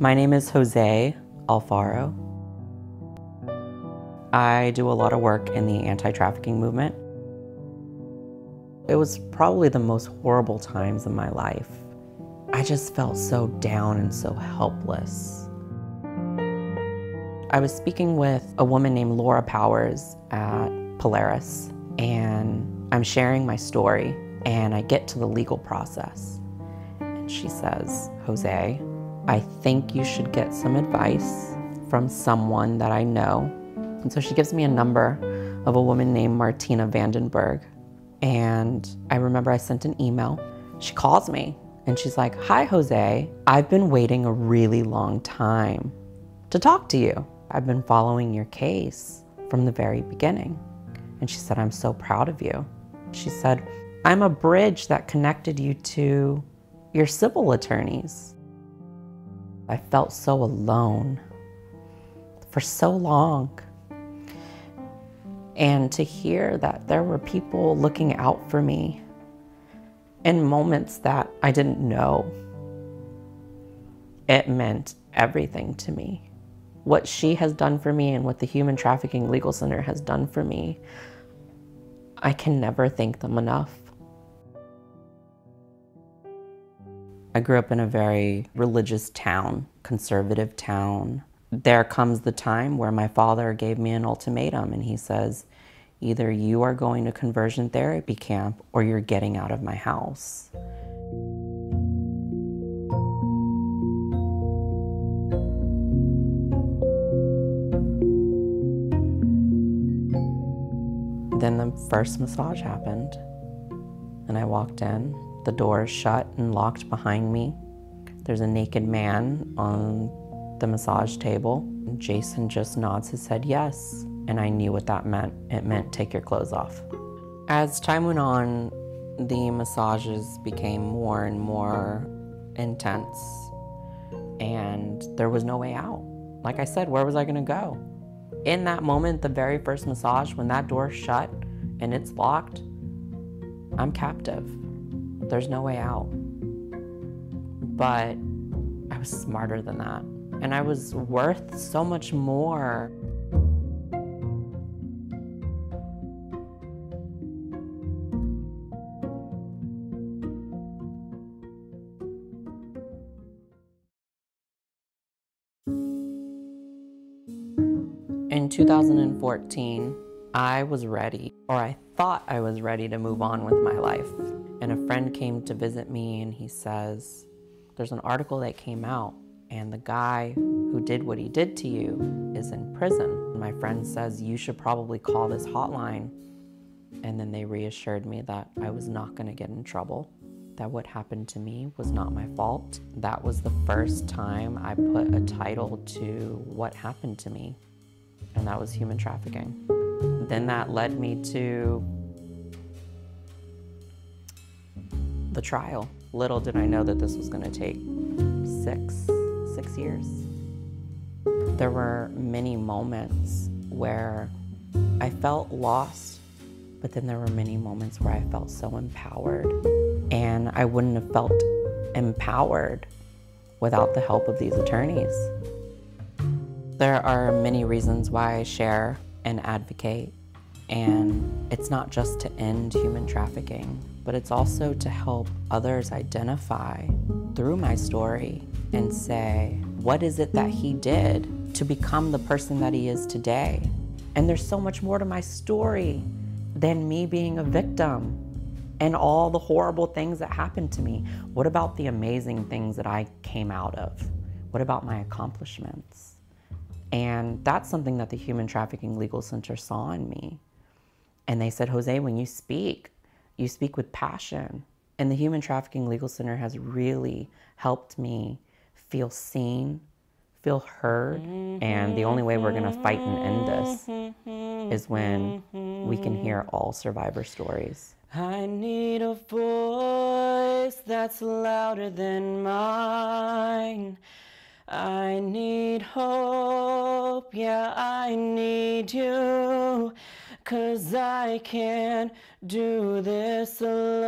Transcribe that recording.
My name is Jose Alfaro. I do a lot of work in the anti trafficking movement. It was probably the most horrible times in my life. I just felt so down and so helpless. I was speaking with a woman named Laura Powers at Polaris, and I'm sharing my story, and I get to the legal process. And she says, Jose, I think you should get some advice from someone that I know. And so she gives me a number of a woman named Martina Vandenberg. And I remember I sent an email. She calls me and she's like, Hi, Jose. I've been waiting a really long time to talk to you. I've been following your case from the very beginning. And she said, I'm so proud of you. She said, I'm a bridge that connected you to your civil attorneys. I felt so alone for so long. And to hear that there were people looking out for me in moments that I didn't know, it meant everything to me. What she has done for me and what the Human Trafficking Legal Center has done for me, I can never thank them enough. I grew up in a very religious town, conservative town. There comes the time where my father gave me an ultimatum and he says, either you are going to conversion therapy camp or you're getting out of my house. Then the first massage happened, and I walked in the door is shut and locked behind me. There's a naked man on the massage table. Jason just nods his head yes, and I knew what that meant. It meant take your clothes off. As time went on, the massages became more and more intense, and there was no way out. Like I said, where was I gonna go? In that moment, the very first massage, when that door shut and it's locked, I'm captive. There's no way out. But I was smarter than that. And I was worth so much more. In 2014, I was ready, or I thought I was ready to move on with my life. And a friend came to visit me and he says, There's an article that came out, and the guy who did what he did to you is in prison. my friend says, You should probably call this hotline. And then they reassured me that I was not going to get in trouble, that what happened to me was not my fault. That was the first time I put a title to what happened to me, and that was human trafficking. Then that led me to the trial. Little did I know that this was going to take six, six years. There were many moments where I felt lost, but then there were many moments where I felt so empowered. And I wouldn't have felt empowered without the help of these attorneys. There are many reasons why I share and advocate, and it's not just to end human trafficking but it's also to help others identify through my story and say, what is it that he did to become the person that he is today? And there's so much more to my story than me being a victim and all the horrible things that happened to me. What about the amazing things that I came out of? What about my accomplishments? And that's something that the Human Trafficking Legal Center saw in me. And they said, Jose, when you speak, you speak with passion. And the Human Trafficking Legal Center has really helped me feel seen, feel heard. And the only way we're going to fight and end this mm-hmm. is when we can mm-hmm. hear all survivor stories. I need a voice that's louder than mine. I need hope, yeah, I need you. Cause I can't do this alone.